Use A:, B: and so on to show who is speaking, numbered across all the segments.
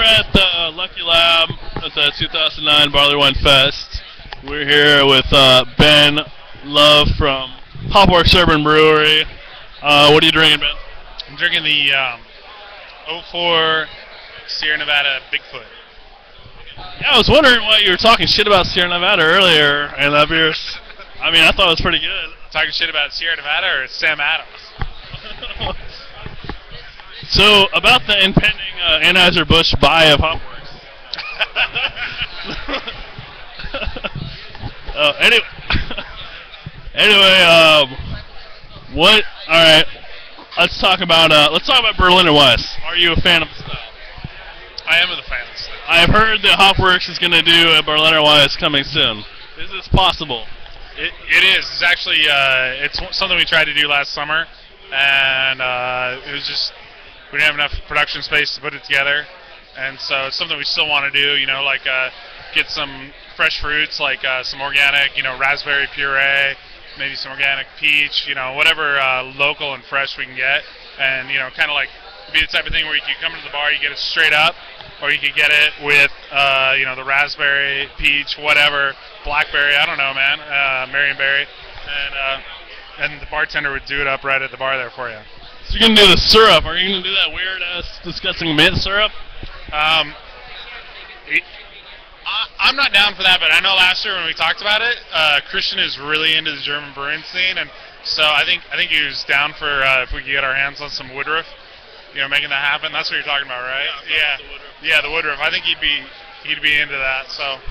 A: we're at the Lucky Lab at the 2009 Barley Wine Fest. We're here with uh, Ben Love from Hopworks Urban Brewery. Uh, what are you drinking, Ben?
B: I'm drinking the um, 04 Sierra Nevada Bigfoot.
A: Yeah, I was wondering why you were talking shit about Sierra Nevada earlier, and that beer. I mean, I thought it was pretty good.
B: Talking shit about Sierra Nevada or Sam Adams?
A: So about the impending uh, Anheuser Busch buy of Hopworks. uh, anyway, anyway, um, what? All right, let's talk about uh, let's talk about Berliner Weiss. Are you a fan of the style?
B: I am a fan of this.
A: I've heard that Hopworks is going to do a Berliner Weiss coming soon. Is this possible?
B: It, it is. It's actually uh, it's something we tried to do last summer, and uh, it was just we didn't have enough production space to put it together, and so it's something we still want to do. You know, like uh, get some fresh fruits, like uh, some organic, you know, raspberry puree, maybe some organic peach, you know, whatever uh, local and fresh we can get, and you know, kind of like be the type of thing where you can come into the bar, you get it straight up, or you could get it with, uh, you know, the raspberry, peach, whatever, blackberry. I don't know, man, uh, Marionberry, and uh, and the bartender would do it up right at the bar there for you.
A: So you're gonna do the syrup. Are you gonna do that weird ass disgusting mint syrup?
B: Um, it, I, I'm not down for that, but I know last year when we talked about it, uh, Christian is really into the German brewing scene, and so I think I think he was down for uh, if we could get our hands on some Woodruff, you know, making that happen. That's what you're talking about, right?
A: Yeah,
B: yeah, yeah, the Woodruff. I think he'd be he'd be into that. So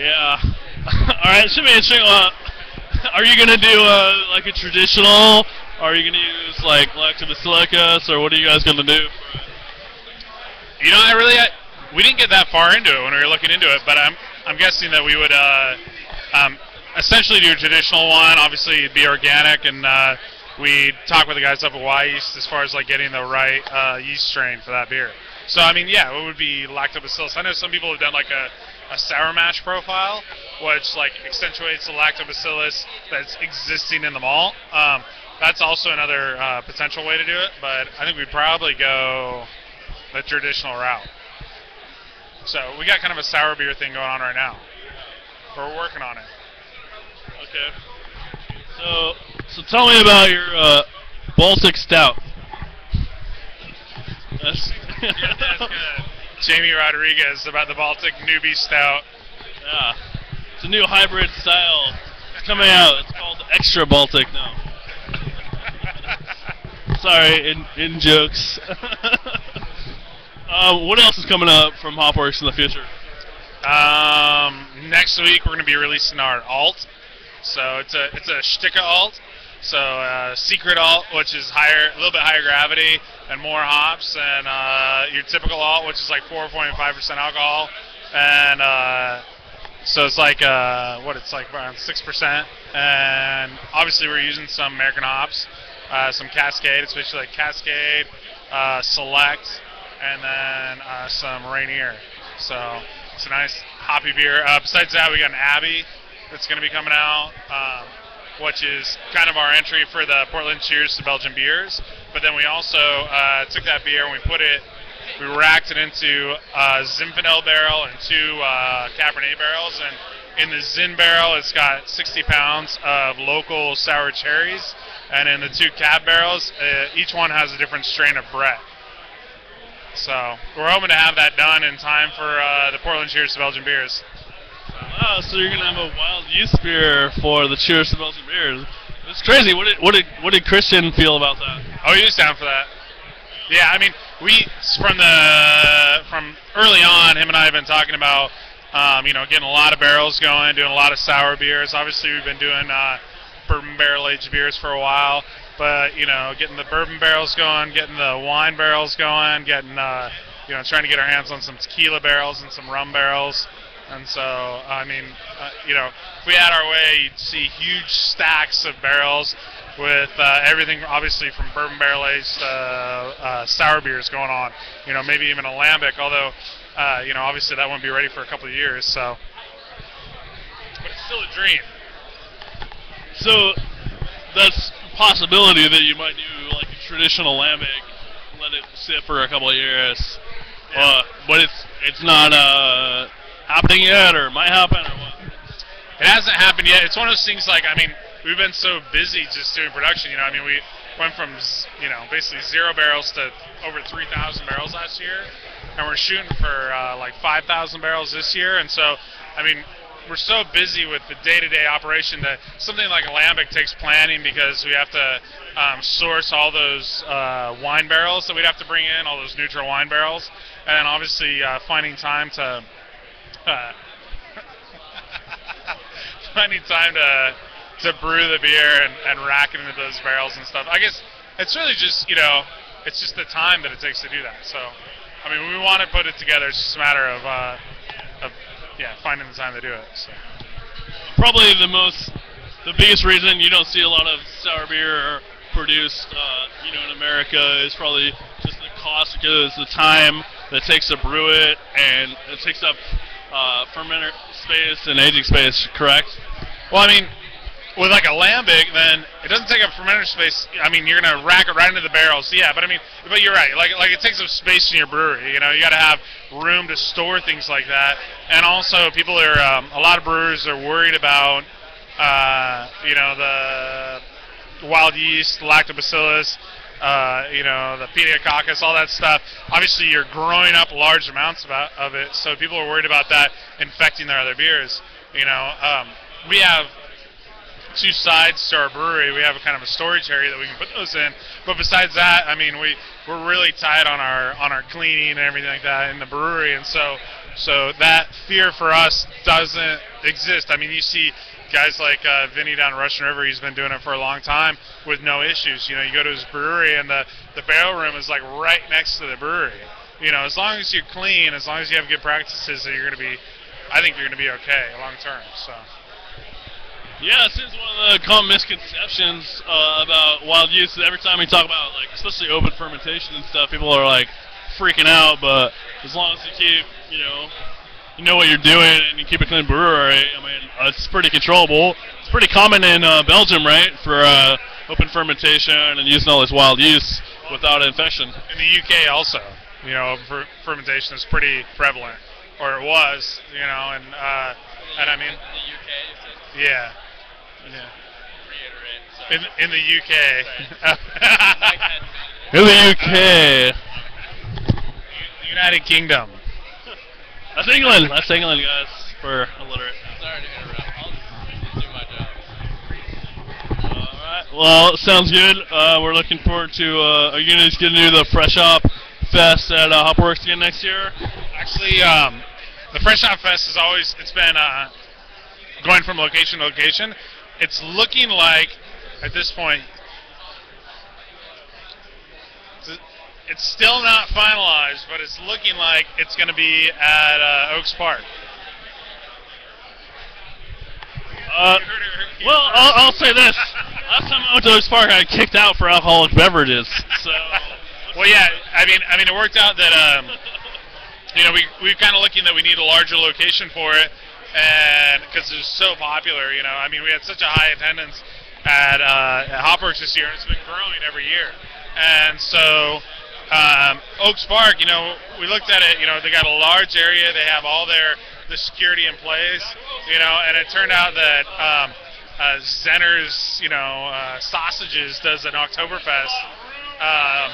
A: Yeah. All right, should be interesting. Uh, are you gonna do uh, like a traditional? Are you gonna use like lactobacillus, or what are you guys gonna do?
B: You know, I really, I, we didn't get that far into it when we were looking into it, but I'm, I'm guessing that we would uh, um, essentially do a traditional one. Obviously, it'd be organic, and uh, we talk with the guys up at Wyeast as far as like getting the right uh, yeast strain for that beer. So, I mean, yeah, it would be lactobacillus. I know some people have done like a, a sour mash profile, which like accentuates the lactobacillus that's existing in the malt. Um, that's also another uh, potential way to do it, but I think we'd probably go the traditional route. So we got kind of a sour beer thing going on right now. But we're working on it.
A: Okay. So, so tell me about your uh, Baltic Stout. That's good,
B: Jamie Rodriguez about the Baltic Newbie Stout.
A: Yeah. It's a new hybrid style. It's coming out. It's called Extra Baltic now. Sorry, in, in jokes. um, what else is coming up from Hopworks in the future?
B: Um, next week we're going to be releasing our alt. So it's a it's a Sticke alt. So uh, secret alt, which is higher, a little bit higher gravity and more hops and uh, your typical alt, which is like 4.5% alcohol, and uh, so it's like uh, what it's like around six percent. And obviously we're using some American hops, uh, some Cascade, especially like Cascade, uh, Select, and then uh, some Rainier. So it's a nice hoppy beer. Uh, besides that, we got an Abbey that's going to be coming out. Um, which is kind of our entry for the Portland Cheers to Belgian beers. But then we also uh, took that beer and we put it, we racked it into a Zinfandel barrel and two uh, Cabernet barrels. And in the Zin barrel, it's got 60 pounds of local sour cherries. And in the two Cab barrels, uh, each one has a different strain of Brett. So we're hoping to have that done in time for uh, the Portland Cheers to Belgian beers.
A: Wow, so you're gonna have a wild yeast beer for the Cheers to Belgian beers. It's crazy. What did what did what did Christian feel about that?
B: Oh, he was down for that. Yeah, I mean, we from the from early on, him and I have been talking about, um, you know, getting a lot of barrels going, doing a lot of sour beers. Obviously, we've been doing uh, bourbon barrel aged beers for a while, but you know, getting the bourbon barrels going, getting the wine barrels going, getting uh, you know, trying to get our hands on some tequila barrels and some rum barrels. And so, I mean, uh, you know, if we had our way, you'd see huge stacks of barrels with uh, everything, obviously, from bourbon barrel aged uh, uh, sour beers going on. You know, maybe even a lambic, although, uh, you know, obviously that won't be ready for a couple of years. So, but it's still a dream.
A: So that's a possibility that you might do like a traditional lambic, let it sit for a couple of years. Uh, but it's it's not uh, happening yet, or might happen, or what?
B: It hasn't happened yet. It's one of those things like I mean, we've been so busy just doing production. You know, I mean, we went from you know basically zero barrels to over 3,000 barrels last year, and we're shooting for uh, like 5,000 barrels this year. And so, I mean, we're so busy with the day-to-day operation that something like a lambic takes planning because we have to um, source all those uh, wine barrels that we'd have to bring in, all those neutral wine barrels, and then obviously uh, finding time to. Uh, finding time to to brew the beer and, and rack it into those barrels and stuff. I guess it's really just you know it's just the time that it takes to do that. So I mean we want to put it together. It's just a matter of uh, of yeah finding the time to do it. So.
A: Probably the most, the biggest reason you don't see a lot of sour beer produced, uh, you know, in America is probably just the cost because the time that it takes to brew it and it takes up uh, fermenter space and aging space. Correct?
B: Well, I mean, with like a lambic, then it doesn't take up fermenter space. I mean, you're gonna rack it right into the barrels. Yeah, but I mean, but you're right. Like, like it takes up space in your brewery. You know, you got to have room to store things like that. And also, people are um, a lot of brewers are worried about, uh, you know, the wild yeast, lactobacillus. Uh, you know, the pediococcus, all that stuff. Obviously, you're growing up large amounts about, of it, so people are worried about that infecting their other beers. You know, um, we have two sides to our brewery. We have a kind of a storage area that we can put those in. But besides that, I mean, we we're really tight on our on our cleaning and everything like that in the brewery, and so so that fear for us doesn't exist. I mean, you see guys like uh, Vinny down Russian River. He's been doing it for a long time with no issues. You know, you go to his brewery and the the barrel room is like right next to the brewery. You know, as long as you're clean, as long as you have good practices, you're going to be. I think you're going to be okay long term. So.
A: Yeah, this is one of the common misconceptions uh, about wild yeast. is Every time we talk about, like, especially open fermentation and stuff, people are like freaking out. But as long as you keep, you know, you know what you're doing and you keep a clean brewery, I mean, uh, it's pretty controllable. It's pretty common in uh, Belgium, right, for uh, open fermentation and using all this wild yeast without infection.
B: In the UK also, you know, fer- fermentation is pretty prevalent, or it was, you know, and uh, and I mean, In
C: the UK,
B: yeah, yeah.
C: reiterate.
B: In in the UK,
A: In the UK,
B: the United Kingdom.
A: that's England. That's England, guys, for illiterate.
C: Sorry to interrupt. I'll just do my job.
A: Alright, well, sounds good. Uh, we're looking forward to, uh, are you guys going to do the Fresh Hop Fest at uh, Hopworks again next year?
B: Actually, um, the Fresh Hop Fest is always it's been uh, going from location to location. It's looking like at this point. it's- still not finalized, but it's looking like it's going to be at uh, Oaks Park.
A: Uh, well, I'll, I'll say this. Last time I went to Oaks Park, I kicked out for alcoholic beverages. So,
B: Well, yeah, I mean, I mean, it worked out that um, you know we we're kind of looking that we need a larger location for it, and because it's so popular, you know, I mean, we had such a high attendance at, uh, at Hopworks this year, and it's been growing every year, and so. Um, Oaks Park, you know, we looked at it. You know, they got a large area. They have all their the security in place. You know, and it turned out that um, uh, Zenner's, you know, uh, sausages does an Oktoberfest. Um,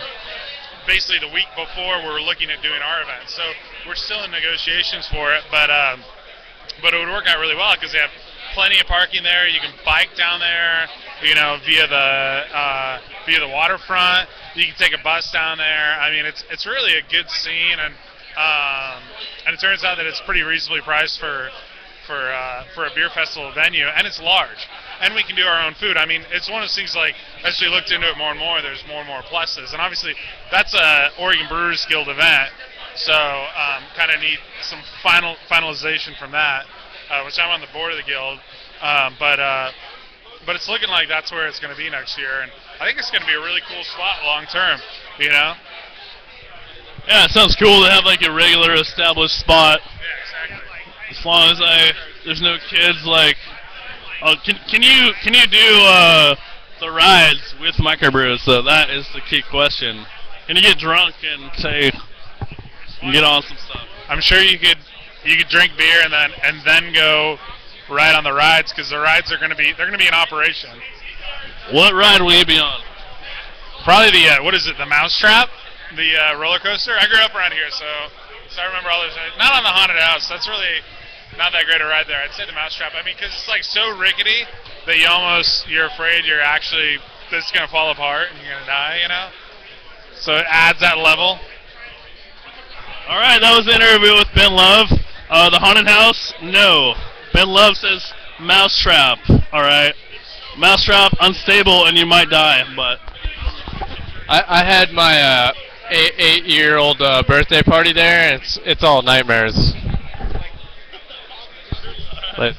B: basically the week before we were looking at doing our event. So we're still in negotiations for it, but um, but it would work out really well because they have plenty of parking there. You can bike down there, you know, via the uh, via the waterfront. You can take a bus down there. I mean, it's it's really a good scene, and um, and it turns out that it's pretty reasonably priced for for uh, for a beer festival venue, and it's large, and we can do our own food. I mean, it's one of those things like as we looked into it more and more, there's more and more pluses, and obviously that's a Oregon Brewers Guild event, so um, kind of need some final finalization from that, uh, which I'm on the board of the guild, um, but uh, but it's looking like that's where it's going to be next year, and I think it's going to be a really cool spot long term, you know.
A: yeah, it sounds cool to have like a regular established spot.
B: Yeah, exactly.
A: As long as I, there's no kids like, oh, can, can you can you do uh, the rides with microbrews? So that is the key question. Can you get drunk and say, and get on some stuff.
B: I'm sure you could you could drink beer and then and then go ride on the rides because the rides are going to be they're going to be in operation.
A: What ride will you be on?
B: Probably the uh, what is it? The Mousetrap, the uh, roller coaster. I grew up around here, so so I remember all those. Not on the haunted house. That's really not that great a ride there. I'd say the Mousetrap. I mean, because it's like so rickety that you almost you're afraid you're actually this is gonna fall apart and you're gonna die. You know. So it adds that level.
A: All right, that was the interview with Ben Love. Uh, the haunted house, no. Ben Love says mousetrap. All right, mousetrap, unstable, and you might die. But
C: I, I had my uh, eight, eight-year-old uh, birthday party there, and it's it's all nightmares. But